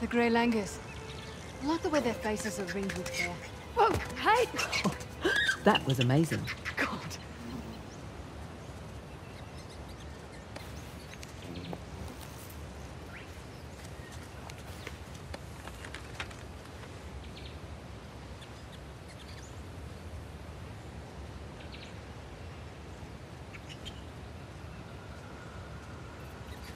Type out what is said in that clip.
The Grey Langurs. I like the way their faces are ringed with hair. Whoa, hey! That was amazing. God,